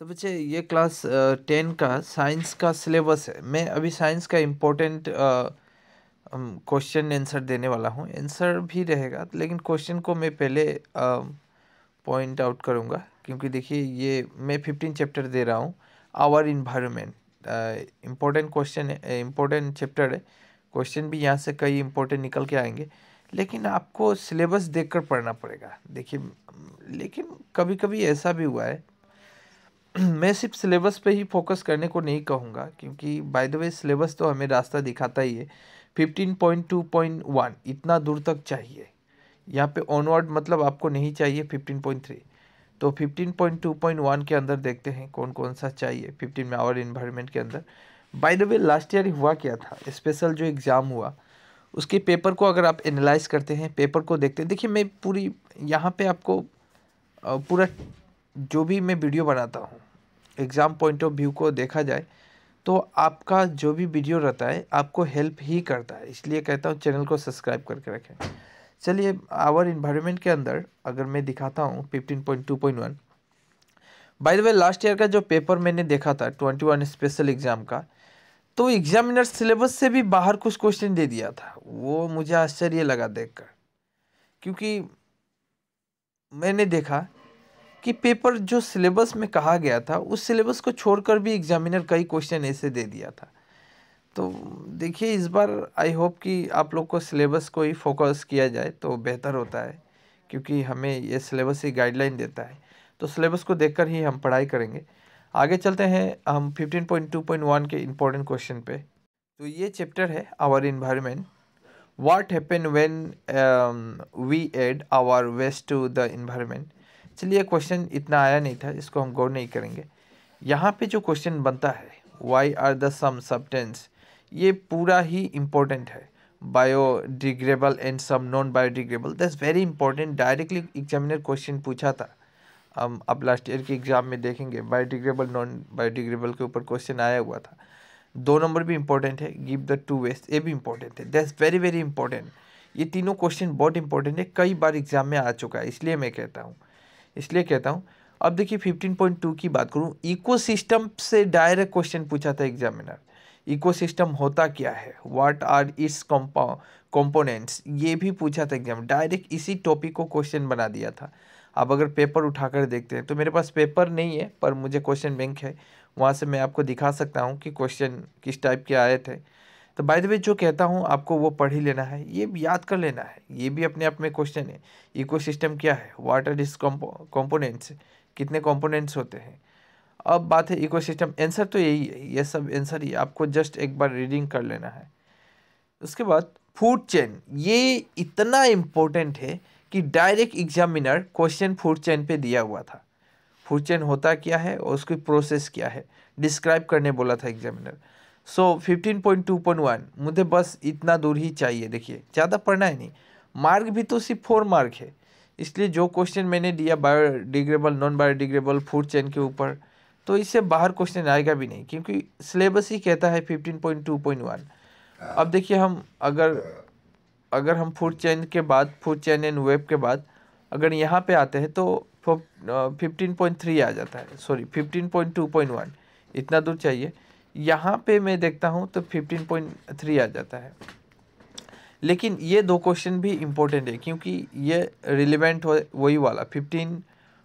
तो बच्चे ये क्लास टेन का साइंस का सिलेबस है। मैं अभी साइंस का इम्पोर्टेंट क्वेश्चन आंसर देने वाला हूँ। आंसर भी रहेगा, लेकिन क्वेश्चन को मैं पहले पॉइंट आउट करूँगा। क्योंकि देखिए, ये मैं फिफ्टीन चैप्टर दे रहा हूँ। आवर इन्वायरमेंट इम्पोर्टेंट क्वेश्चन है इम्पोर्टेंट चैप्टर है। क्वेश्चन भी यहाँ से कई इम्पोर्टेंट निकल के आएँगे। लेकिन आपको सिलेबस देखकर पढ़ना पड़ेगा। देखिए, लेकिन कभी कभी ऐसा भी हुआ है मैं सिर्फ़ सिलेबस पे ही फोकस करने को नहीं कहूँगा, क्योंकि बाय द वे सिलेबस तो हमें रास्ता दिखाता ही है। Fifteen point two point one इतना दूर तक चाहिए। यहाँ पे ऑनवर्ड मतलब आपको नहीं चाहिए फिफ्टीन पॉइंट थ्री तो fifteen point two point one के अंदर देखते हैं कौन कौन सा चाहिए फिफ्टीन में आवर इन्वायरमेंट के अंदर। By the way last year हुआ क्या था? स्पेशल जो एग्ज़ाम हुआ, उसके पेपर को अगर आप एनालाइज करते हैं पेपर को देखते हैं, देखिए मैं पूरी, यहाँ पे आपको पूरा जो भी मैं वीडियो बनाता हूँ एग्ज़ाम पॉइंट ऑफ़ व्यू को देखा जाए तो आपका जो भी वीडियो रहता है, आपको हेल्प ही करता है। इसलिए कहता हूँ चैनल को सब्सक्राइब करके रखें। चलिए आवर इन्वायरमेंट के अंदर, अगर मैं दिखाता हूँ fifteen point two point one by the way last year का जो पेपर मैंने देखा था ट्वेंटी वन स्पेशल एग्ज़ाम का तो एग्जामिनर सिलेबस से भी बाहर कुछ क्वेश्चन दे दिया था। वो मुझे आश्चर्य लगा देखकर। क्योंकि मैंने देखा कि पेपर जो सिलेबस में कहा गया था, उस सिलेबस को छोड़कर भी एग्जामिनर कई क्वेश्चन ऐसे दे दिया था। तो देखिए, इस बार आई होप कि आप लोग को सिलेबस को ही फोकस किया जाए तो बेहतर होता है, क्योंकि हमें ये सिलेबस ही गाइडलाइन देता है। तो सिलेबस को देखकर ही हम पढ़ाई करेंगे। आगे चलते हैं हम 15.2.1 के इम्पोर्टेंट क्वेश्चन पे। तो ये चैप्टर है our environment what happen when we add our waste to the environment चलिए क्वेश्चन इतना आया नहीं था, इसको हम गौर नहीं करेंगे। यहाँ पे जो क्वेश्चन बनता है why are the some substance ये पूरा ही इम्पोर्टेंट है। Biodegradable and some non biodegradable that's very important directly examiner question पूछा था। हम अब लास्ट ईयर के एग्ज़ाम में देखेंगे बायोडिग्रेबल नॉन बायोडिग्रेबल के ऊपर क्वेश्चन आया हुआ था। दो नंबर भी इंपॉर्टेंट है गिव द टू वेस्ट ये भी इंपॉर्टेंट है। दैट्स वेरी वेरी इंपॉर्टेंट ये तीनों क्वेश्चन बहुत इंपॉर्टेंट है, कई बार एग्ज़ाम में आ चुका है, इसलिए मैं कहता हूँ। इसलिए कहता हूँ, अब देखिए 15.2 की बात करूँ इकोसिस्टम से डायरेक्ट क्वेश्चन पूछा था एग्जामिनर इकोसिस्टम होता क्या है? व्हाट आर इट्स कंपोनेंट्स ये भी पूछा था एग्ज़ाम डायरेक्ट इसी टॉपिक को क्वेश्चन बना दिया था। अब अगर पेपर उठाकर देखते हैं तो मेरे पास पेपर नहीं है, पर मुझे क्वेश्चन बैंक है। वहाँ से मैं आपको दिखा सकता हूँ कि क्वेश्चन किस टाइप के आए थे। तो बाय द वे जो कहता हूँ, आपको वो पढ़ ही लेना है, ये याद कर लेना है, ये भी अपने आप में क्वेश्चन है। इकोसिस्टम क्या है? वाट आर इस कॉम्पोनेंट्स कितने कॉम्पोनेंट्स होते हैं? अब बात है इकोसिस्टम आंसर तो यही है, ये सब आंसर ही, आपको जस्ट एक बार रीडिंग कर लेना है। उसके बाद फ़ूड चेन ये इतना इम्पोर्टेंट है कि direct examiner question food chain पे दिया हुआ था। फ़ूड चेन होता क्या है और उसकी प्रोसेस क्या है? डिस्क्राइब करने बोला था एग्जामिनर सो पॉइंट वन मुझे बस इतना दूर ही चाहिए, देखिए, ज़्यादा पढ़ना है नहीं। मार्ग भी तो सिर्फ़ फोर मार्क है। इसलिए जो क्वेश्चन मैंने दिया biodegradable non biodegradable food chain के ऊपर तो इससे बाहर क्वेश्चन आएगा भी नहीं, क्योंकि सिलेबस ही कहता है fifteen point two point one अब देखिए हम, अगर अगर हम फ़ूड चेन के बाद फ़ूड चेन एंड वेब के बाद, अगर यहाँ पे आते हैं तो फिफ्टीन पॉइंट थ्री आ जाता है। Sorry fifteen point two point one इतना दूर चाहिए। यहाँ पे मैं देखता हूँ तो फिफ्टीन पॉइंट थ्री आ जाता है। लेकिन ये दो क्वेश्चन भी इम्पोर्टेंट है, क्योंकि ये रिलेवेंट हो, वही वाला fifteen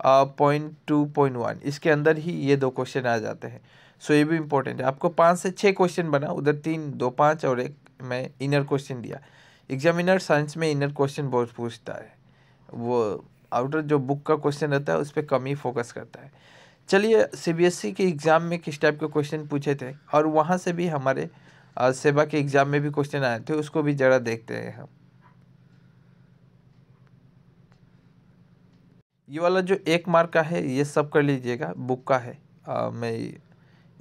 point two point one इसके अंदर ही ये दो क्वेश्चन आ जाते हैं। सो ये भी इम्पोर्टेंट है। आपको पाँच से छः क्वेश्चन बना उधर तीन, दो, पाँच, और एक मैं इनर क्वेश्चन दिया। एग्जामिनर साइंस में इनर क्वेश्चन बहुत पूछता है। वो आउटर जो बुक का क्वेश्चन रहता है, उस पर कम ही फोकस करता है। चलिए सीबीएसई के एग्ज़ाम में किस टाइप के क्वेश्चन पूछे थे और वहाँ से भी हमारे सेवा के एग्ज़ाम में भी क्वेश्चन आए थे उसको भी ज़रा देखते हैं हम। ये वाला जो एक मार्क का है ये सब कर लीजिएगा बुक का है आ, मैं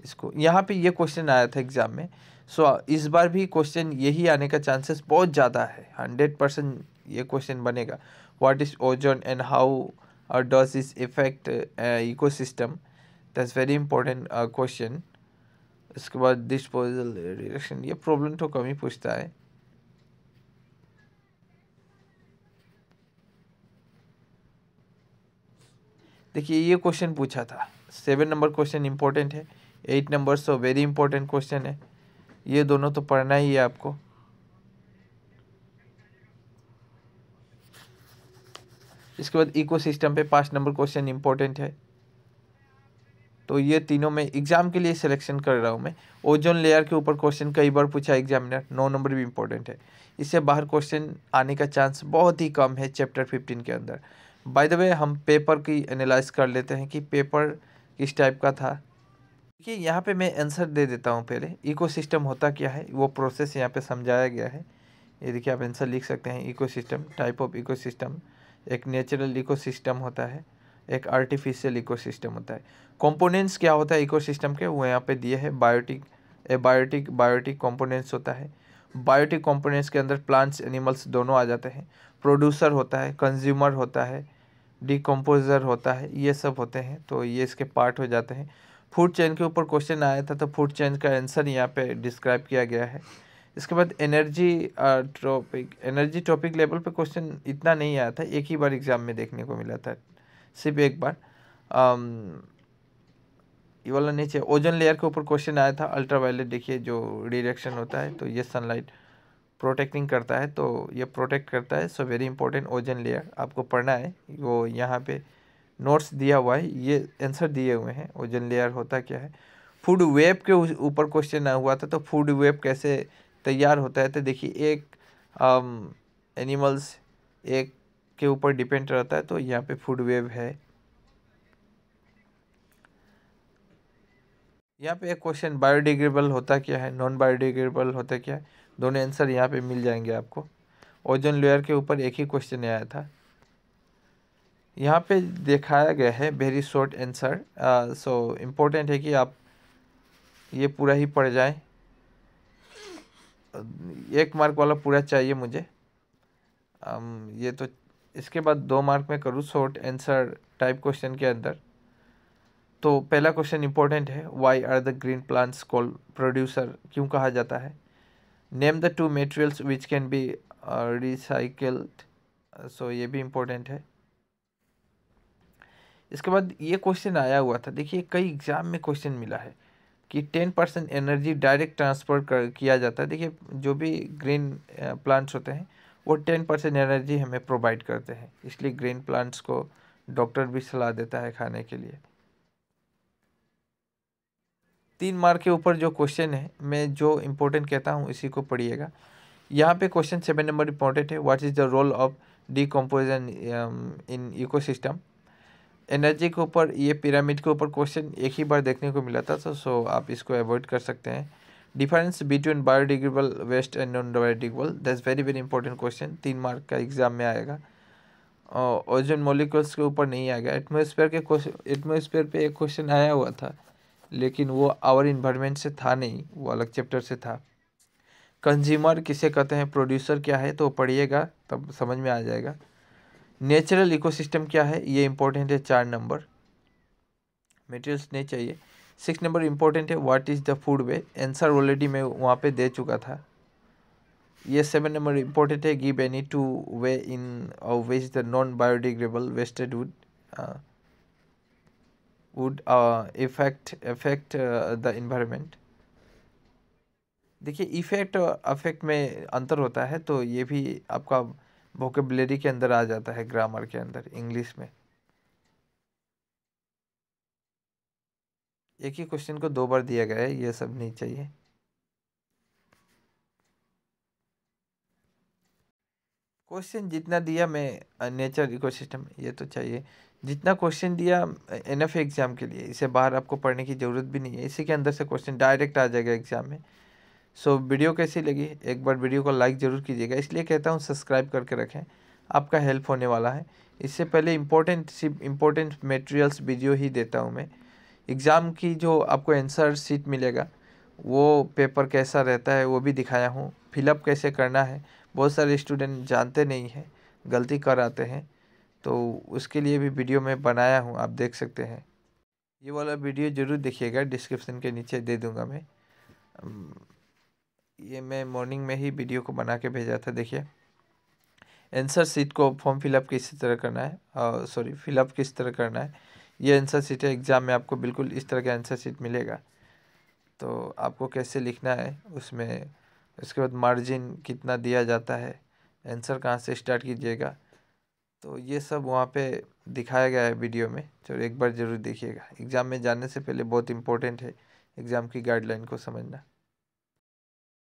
इसको यहाँ पे ये क्वेश्चन आया था एग्ज़ाम में। सो इस बार भी क्वेश्चन यही आने का चांसेस बहुत ज़्यादा है हंड्रेड परसेंट ये क्वेश्चन बनेगा। What is ozone and how does is effect ecosystem that's very important question इसके बाद डिस्पोजल रिएक्शन ये प्रॉब्लम तो कम ही पूछता है। देखिए, ये क्वेश्चन पूछा था। सेवन नंबर क्वेश्चन इंपॉर्टेंट है। एट नंबर तो वेरी इंपॉर्टेंट क्वेश्चन है। ये दोनों तो पढ़ना ही है आपको। इसके बाद इकोसिस्टम पे पाँच नंबर क्वेश्चन इंपॉर्टेंट है। तो ये तीनों में एग्ज़ाम के लिए सिलेक्शन कर रहा हूँ मैं। ओजोन लेयर के ऊपर क्वेश्चन कई बार पूछा एग्जामिनर नौ नंबर भी इंपॉर्टेंट है। इससे बाहर क्वेश्चन आने का चांस बहुत ही कम है चैप्टर फिफ्टीन के अंदर। बाय द वे हम पेपर की एनालाइज कर लेते हैं कि पेपर किस टाइप का था। देखिए यहाँ पे मैं आंसर दे देता हूँ पहले। इकोसिस्टम होता क्या है? वो प्रोसेस यहाँ पे समझाया गया है। ये देखिए आप आंसर लिख सकते हैं। इकोसिस्टम टाइप ऑफ़ इकोसिस्टम एक नेचुरल इकोसिस्टम होता है, एक आर्टिफिशियल इकोसिस्टम होता है। कंपोनेंट्स क्या होता है इकोसिस्टम के? वो यहाँ पे दिए हैं biotic abiotic biotic components होता है। बायोटिक कंपोनेंट्स के अंदर प्लांट्स एनिमल्स दोनों आ जाते हैं। प्रोड्यूसर होता है कंज्यूमर होता है डिकम्पोजर होता है, ये सब होते हैं तो ये इसके पार्ट हो जाते हैं। फ़ूड चेन के ऊपर क्वेश्चन आया था तो फ़ूड चेन का आंसर यहाँ पे डिस्क्राइब किया गया है। इसके बाद energy topic energy topic level पे क्वेश्चन इतना नहीं आया था, एक ही बार एग्ज़ाम में देखने को मिला था, सिर्फ़ एक बार। ये वाला नीचे ओजन लेयर के ऊपर क्वेश्चन आया था अल्ट्रावायलेट देखिए जो डिरेक्शन होता है तो ये सनलाइट प्रोटेक्टिंग करता है तो ये प्रोटेक्ट करता है so very important ozone layer आपको पढ़ना है। वो यहाँ पे नोट्स दिया हुआ है, ये आंसर दिए हुए हैं ओजन लेयर होता क्या है। फ़ूड वेब के ऊपर क्वेश्चन हुआ था तो फ़ूड वेब कैसे तैयार होता है तो देखिए एक एनिमल्स एक के ऊपर डिपेंड रहता है तो यहाँ पे फ़ूड वेव है। यहाँ पे एक क्वेश्चन बायोडिग्रेबल होता क्या है? नॉन बायोडिग्रेबल होता क्या है? दोनों आंसर यहाँ पे मिल जाएँगे आपको। ओजन लेयर के ऊपर एक ही क्वेश्चन आया था। यहाँ पे दिखाया गया है very short answer so important है कि आप ये पूरा ही पढ़ जाए। एक मार्क वाला पूरा चाहिए मुझे। um, ये तो इसके बाद दो मार्क में करूँ शॉर्ट आंसर टाइप क्वेश्चन के अंदर। तो पहला क्वेश्चन इंपॉर्टेंट है why are the green plants call producer क्यों कहा जाता है? Name the two materials which can be recycled so ये भी इम्पोर्टेंट है। इसके बाद ये क्वेश्चन आया हुआ था। देखिए कई एग्ज़ाम में क्वेश्चन मिला है। कि ten percent energy direct transfer किया जाता है। देखिए, जो भी ग्रीन प्लांट्स होते हैं, वो टेन परसेंट एनर्जी हमें प्रोवाइड करते हैं। इसलिए ग्रीन प्लांट्स को डॉक्टर भी सलाह देता है खाने के लिए। तीन मार्क के ऊपर जो क्वेश्चन है, मैं जो इम्पोर्टेंट कहता हूँ, इसी को पढ़िएगा। यहाँ पे क्वेश्चन सेवन नंबर इम्पोर्टेंट है। What is the role of decomposition in ecosystem energy के ऊपर, ये पिरामिड के ऊपर क्वेश्चन एक ही बार देखने को मिला था तो सो आप इसको अवॉइड कर सकते हैं। Difference between biodegradable waste and non biodegradable that's very very important question तीन मार्क का एग्ज़ाम में आएगा। ओजन मोलिकुल्स के ऊपर नहीं आएगा। एटमोसफेयर के क्वेश्चन एटमोसफेयर पे एक क्वेश्चन आया हुआ था, लेकिन वो आवर इन्वायरमेंट से था नहीं, वो अलग चैप्टर से था। कंज्यूमर किसे कहते हैं? प्रोड्यूसर क्या है? तो पढ़िएगा, तब समझ में आ जाएगा। नेचुरल इकोसिस्टम क्या है? ये इंपॉर्टेंट है चार नंबर मटेरियल्स नहीं चाहिए. सिक्स नंबर इंपॉर्टेंट है what is the food way answer already मैं वहाँ पे दे चुका था. ये सेवन नंबर इंपॉर्टेंट है give any two way in ways the non biodegradable wasted would would effect effect the environment देखिए इफ़ेक्ट अफेक्ट में अंतर होता है तो ये भी आपका वोकेबलरी के अंदर आ जाता है ग्रामर के अंदर इंग्लिश में। एक ही क्वेश्चन को दो बार दिया गया है, ये सब नहीं चाहिए। क्वेश्चन जितना दिया मैं नेचर इकोसिस्टम ये तो चाहिए। जितना क्वेश्चन दिया एन एफ़ एग्ज़ाम के लिए, इसे बाहर आपको पढ़ने की ज़रूरत भी नहीं है। इसी के अंदर से क्वेश्चन डायरेक्ट आ जाएगा एग्ज़ाम में। सो so, वीडियो कैसी लगी? एक बार वीडियो को लाइक ज़रूर कीजिएगा। इसलिए कहता हूँ सब्सक्राइब करके रखें। आपका हेल्प होने वाला है। इससे पहले इम्पोर्टेंट सिर्फ़ इम्पोर्टेंट मटेरियल्स वीडियो ही देता हूँ मैं। एग्ज़ाम की जो आपको आंसर सीट मिलेगा वो पेपर कैसा रहता है वो भी दिखाया हूँ। फिलअप कैसे करना है बहुत सारे स्टूडेंट जानते नहीं हैं गलती कर आते हैं। तो उसके लिए भी वीडियो मैं बनाया हूँ आप देख सकते हैं। ये वाला वीडियो ज़रूर देखिएगा डिस्क्रिप्शन के नीचे दे दूँगा मैं। ये मैं मॉर्निंग में ही वीडियो को बना के भेजा था, देखिए। आंसर सीट को फॉर्म फिलअप किस तरह करना है? सॉरी फिलअप किस तरह करना है? ये आंसर सीट है एग्ज़ाम में आपको बिल्कुल इस तरह का आंसर सीट मिलेगा। तो आपको कैसे लिखना है उसमें? उसके बाद मार्जिन कितना दिया जाता है? आंसर कहाँ से स्टार्ट कीजिएगा? तो ये सब वहाँ पे दिखाया गया है वीडियो में। चलो एक बार ज़रूर देखिएगा। एग्ज़ाम में जाने से पहले बहुत इंपॉर्टेंट है एग्ज़ाम की गाइडलाइन को समझना।